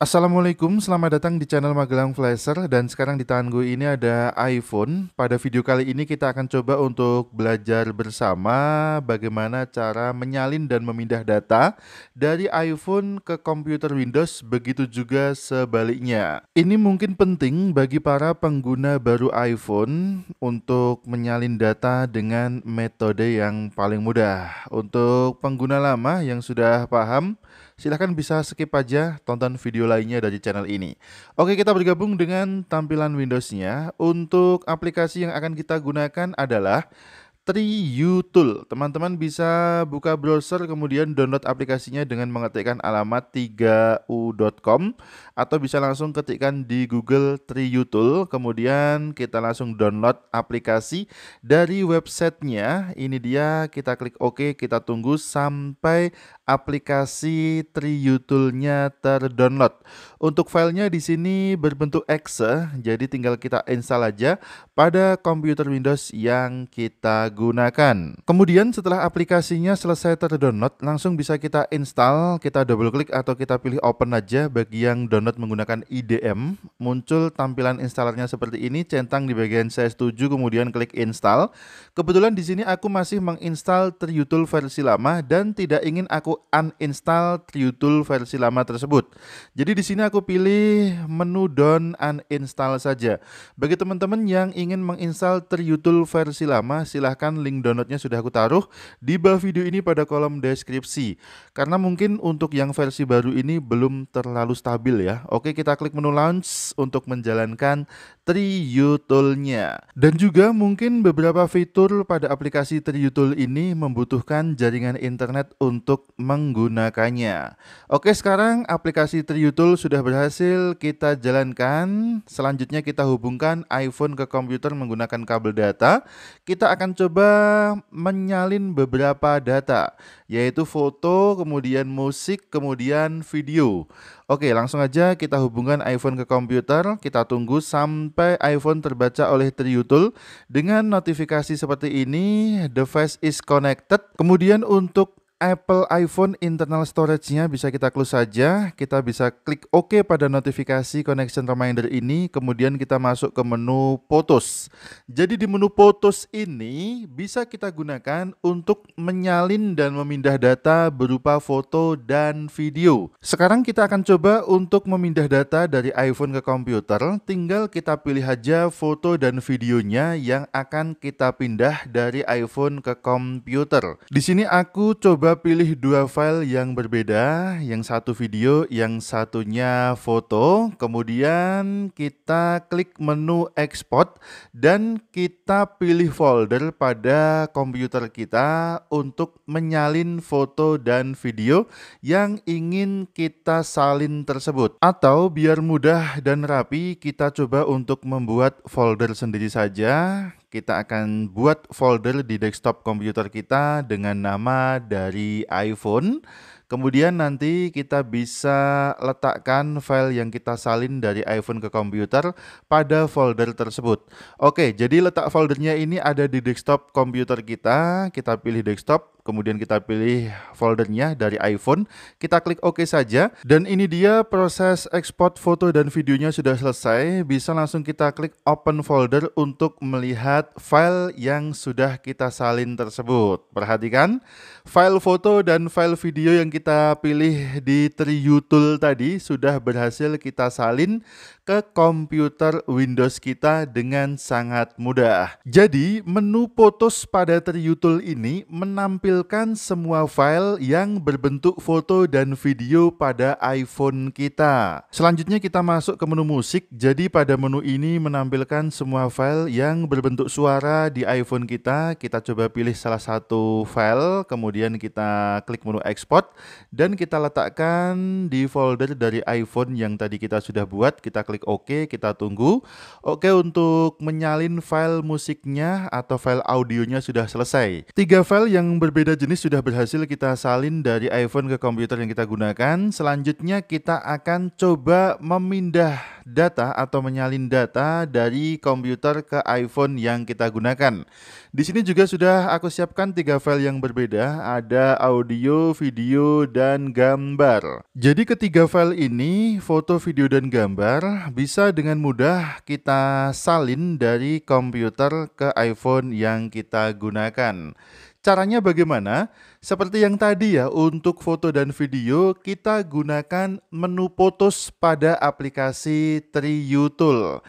Assalamualaikum, selamat datang di channel Magelang Flasher dan sekarang di tangan gue ini ada iPhone. Pada video kali ini kita akan coba untuk belajar bersama bagaimana cara menyalin dan memindah data dari iPhone ke komputer Windows, begitu juga sebaliknya. Ini mungkin penting bagi para pengguna baru iPhone untuk menyalin data dengan metode yang paling mudah. Untuk pengguna lama yang sudah paham, silahkan bisa skip aja tonton video lainnya dari channel ini. Oke kita bergabung dengan tampilan Windowsnya. Untuk aplikasi yang akan kita gunakan adalah TriUtool. Teman-teman bisa buka browser kemudian download aplikasinya dengan mengetikkan alamat 3u.com atau bisa langsung ketikkan di Google TriUtool kemudian kita langsung download aplikasi dari websitenya. Ini dia kita klik OK, kita tunggu sampai aplikasi TriUtool-nya terdownload. Untuk filenya di sini berbentuk exe, jadi tinggal kita install aja pada komputer Windows yang kita gunakan. Kemudian setelah aplikasinya selesai terdownload, langsung bisa kita install, kita double klik atau kita pilih open aja bagi yang download menggunakan IDM. Muncul tampilan installernya seperti ini, centang di bagian saya setuju kemudian klik install. Kebetulan di sini aku masih menginstal Triutul versi lama dan tidak ingin aku uninstall Triutul versi lama tersebut. Jadi di sini aku pilih menu down uninstall saja. Bagi teman-teman yang ingin menginstal Triutul versi lama, silahkan link downloadnya sudah aku taruh di bawah video ini pada kolom deskripsi. Karena mungkin untuk yang versi baru ini belum terlalu stabil ya. Oke kita klik menu launch untuk menjalankan Triutool-nya. Dan juga mungkin beberapa fitur pada aplikasi Triutool ini membutuhkan jaringan internet untuk menggunakannya. Oke sekarang aplikasi Triutool sudah berhasil kita jalankan. Selanjutnya kita hubungkan iPhone ke komputer menggunakan kabel data. Kita akan coba coba menyalin beberapa data, yaitu foto, kemudian musik, kemudian video. Oke, langsung aja kita hubungkan iPhone ke komputer. Kita tunggu sampai iPhone terbaca oleh Triutul dengan notifikasi seperti ini, device is connected. Kemudian untuk Apple iPhone internal storage-nya bisa kita close saja. Kita bisa klik OK pada notifikasi connection reminder ini. Kemudian kita masuk ke menu Photos. Jadi di menu Photos ini bisa kita gunakan untuk menyalin dan memindah data berupa foto dan video. Sekarang kita akan coba untuk memindah data dari iPhone ke komputer. Tinggal kita pilih aja foto dan videonya yang akan kita pindah dari iPhone ke komputer. Di sini aku coba coba pilih dua file yang berbeda, yang satu video, yang satunya foto. Kemudian kita klik menu export dan kita pilih folder pada komputer kita untuk menyalin foto dan video yang ingin kita salin tersebut. Atau biar mudah dan rapi, kita coba untuk membuat folder sendiri saja kita akan buat folder di desktop komputer kita dengan nama dari iPhone Kemudian nanti kita bisa letakkan file yang kita salin dari iPhone ke komputer pada folder tersebut. Oke, jadi letak foldernya ini ada di desktop komputer kita. Kita pilih desktop, kemudian kita pilih foldernya dari iPhone. Kita klik OK saja. Dan ini dia proses ekspor foto dan videonya sudah selesai. Bisa langsung kita klik open folder untuk melihat file yang sudah kita salin tersebut. Perhatikan, file foto dan file video yang kita kita pilih di Triutul tadi sudah berhasil kita salin ke komputer Windows kita dengan sangat mudah. Jadi menu Photos pada Triutul ini menampilkan semua file yang berbentuk foto dan video pada iPhone kita. Selanjutnya kita masuk ke menu musik. Jadi pada menu ini menampilkan semua file yang berbentuk suara di iPhone kita. Kita coba pilih salah satu file, kemudian kita klik menu export dan kita letakkan di folder dari iPhone yang tadi kita sudah buat. Kita klik OK, kita tunggu. Oke, untuk menyalin file musiknya atau file audionya sudah selesai. Tiga file yang berbeda jenis sudah berhasil kita salin dari iPhone ke komputer yang kita gunakan. Selanjutnya kita akan coba memindah data atau menyalin data dari komputer ke iPhone yang kita gunakan. Di sini juga sudah aku siapkan tiga file yang berbeda, ada audio, video, dan gambar. Jadi ketiga file ini, foto, video, dan gambar bisa dengan mudah kita salin dari komputer ke iPhone yang kita gunakan. Caranya bagaimana? Seperti yang tadi ya, untuk foto dan video kita gunakan menu fotos pada aplikasi Triutul.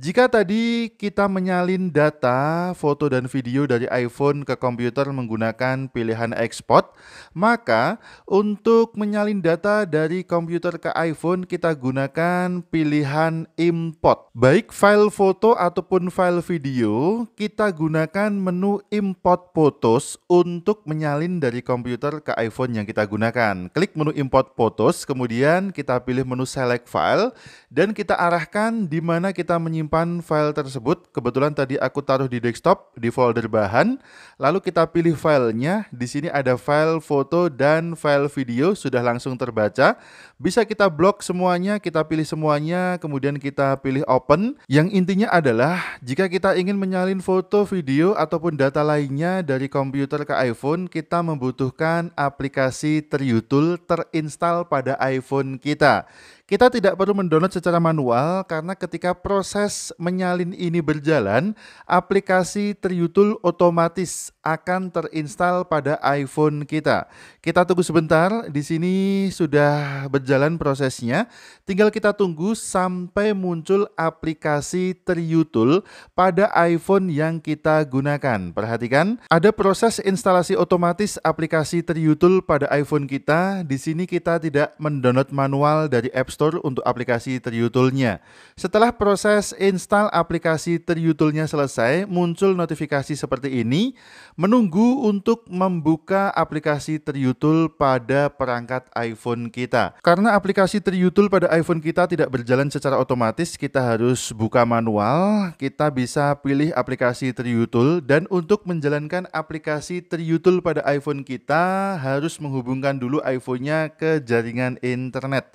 Jika tadi kita menyalin data, foto dan video dari iPhone ke komputer menggunakan pilihan export, maka untuk menyalin data dari komputer ke iPhone kita gunakan pilihan import. Baik file foto ataupun file video, kita gunakan menu import photos untuk menyalin dari komputer ke iPhone yang kita gunakan. Klik menu import photos, kemudian kita pilih menu select file dan kita arahkan di mana kita menyimpan menyimpan file tersebut. Kebetulan tadi aku taruh di desktop di folder bahan. Lalu kita pilih filenya. Di sini ada file foto dan file video sudah langsung terbaca. Bisa kita blok semuanya, kita pilih semuanya, kemudian kita pilih open. Yang intinya adalah jika kita ingin menyalin foto, video ataupun data lainnya dari komputer ke iPhone, kita membutuhkan aplikasi Triutul terinstall pada iPhone kita. Kita tidak perlu mendownload secara manual karena ketika proses menyalin ini berjalan, aplikasi Triutul otomatis akan terinstall pada iPhone kita. Kita tunggu sebentar, di sini sudah berjalan prosesnya. Tinggal kita tunggu sampai muncul aplikasi Triutul pada iPhone yang kita gunakan. Perhatikan, ada proses instalasi otomatis aplikasi Triutul pada iPhone kita. Di sini kita tidak mendownload manual dari App Store untuk aplikasi Triutulnya. Setelah proses install aplikasi Triutulnya selesai, muncul notifikasi seperti ini, menunggu untuk membuka aplikasi Triutul pada perangkat iPhone kita. Karena aplikasi Triutul pada iPhone kita tidak berjalan secara otomatis, kita harus buka manual, kita bisa pilih aplikasi Triutul dan untuk menjalankan aplikasi Triutul pada iPhone kita harus menghubungkan dulu iPhone-nya ke jaringan internet.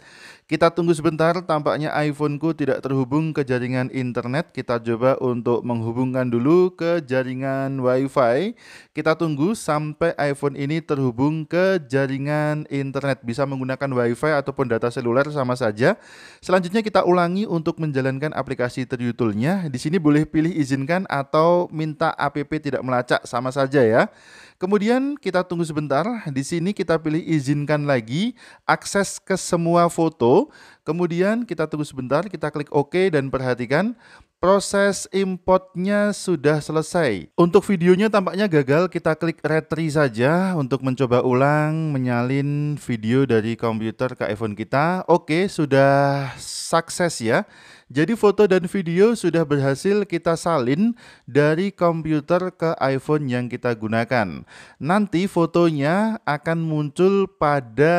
Kita tunggu sebentar, tampaknya iPhoneku tidak terhubung ke jaringan internet. Kita coba untuk menghubungkan dulu ke jaringan WiFi. Kita tunggu sampai iPhone ini terhubung ke jaringan internet. Bisa menggunakan WiFi ataupun data seluler sama saja. Selanjutnya kita ulangi untuk menjalankan aplikasi Triutulnya. Di sini boleh pilih izinkan atau minta app tidak melacak sama saja ya. Kemudian kita tunggu sebentar. Di sini kita pilih izinkan lagi akses ke semua foto. Kemudian kita tunggu sebentar, kita klik OK dan perhatikan proses importnya sudah selesai. Untuk videonya tampaknya gagal, kita klik retry saja untuk mencoba ulang menyalin video dari komputer ke iPhone kita. Oke, sudah sukses ya. Jadi foto dan video sudah berhasil kita salin dari komputer ke iPhone yang kita gunakan. Nanti fotonya akan muncul pada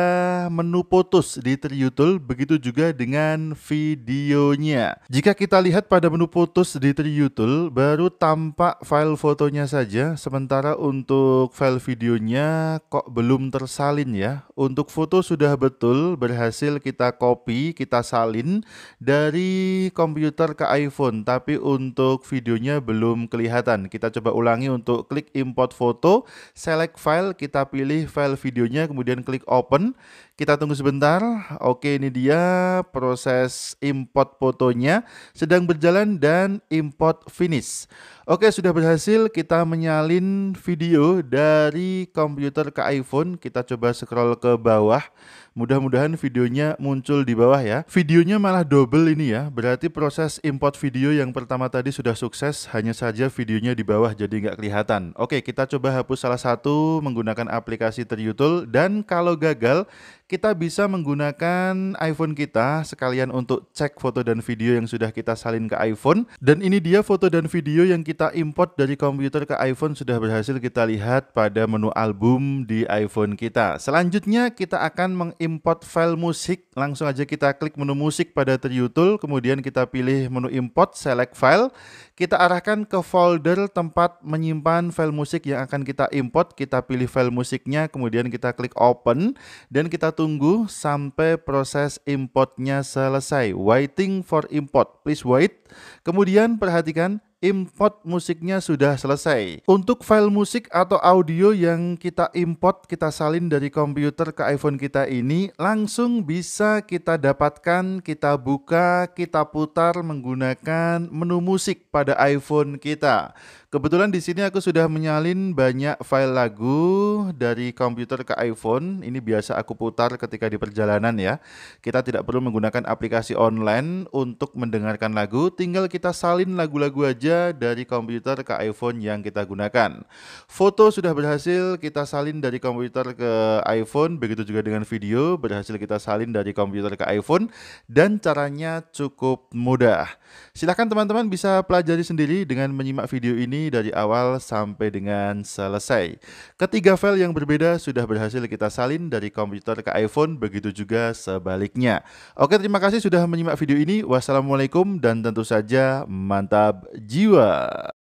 menu fotos di Triutul, begitu juga dengan videonya. Jika kita lihat pada menu fotos di Triutul, baru tampak file fotonya saja, sementara untuk file videonya kok belum tersalin ya. Untuk foto sudah betul berhasil kita copy, kita salin dari komputer ke iPhone, tapi untuk videonya belum kelihatan. Kita coba ulangi untuk klik import foto, select file, kita pilih file videonya, kemudian klik open. Kita tunggu sebentar. Oke, ini dia proses import fotonya sedang berjalan dan import finish. Oke, sudah berhasil kita menyalin video dari komputer ke iPhone. Kita coba scroll ke bawah. Mudah-mudahan videonya muncul di bawah ya. Videonya malah double ini ya. Berarti proses import video yang pertama tadi sudah sukses. Hanya saja videonya di bawah jadi nggak kelihatan. Oke, kita coba hapus salah satu menggunakan aplikasi Triutul. Dan kalau gagal, kita bisa menggunakan iPhone kita sekalian untuk cek foto dan video yang sudah kita salin ke iPhone. Dan ini dia foto dan video yang kita import dari komputer ke iPhone sudah berhasil kita lihat pada menu album di iPhone kita. Selanjutnya kita akan mengimport file musik, langsung aja kita klik menu musik pada Triutul, kemudian kita pilih menu import, select file, kita arahkan ke folder tempat menyimpan file musik yang akan kita import, kita pilih file musiknya, kemudian kita klik open, dan kita tunggu sampai proses importnya selesai. Waiting for import, please wait. Kemudian perhatikan import musiknya sudah selesai. Untuk file musik atau audio yang kita import, kita salin dari komputer ke iPhone kita ini langsung bisa kita dapatkan, kita buka, kita putar menggunakan menu musik pada iPhone kita. Kebetulan di sini aku sudah menyalin banyak file lagu dari komputer ke iPhone. Ini biasa aku putar ketika di perjalanan ya. Kita tidak perlu menggunakan aplikasi online untuk mendengarkan lagu, tinggal kita salin lagu-lagu aja dari komputer ke iPhone yang kita gunakan. Foto sudah berhasil kita salin dari komputer ke iPhone, begitu juga dengan video berhasil kita salin dari komputer ke iPhone dan caranya cukup mudah. Silahkan teman-teman bisa pelajari sendiri dengan menyimak video ini ini dari awal sampai dengan selesai. Ketiga file yang berbeda sudah berhasil kita salin dari komputer ke iPhone, begitu juga sebaliknya. Oke, terima kasih sudah menyimak video ini. Wassalamualaikum dan tentu saja mantap jiwa.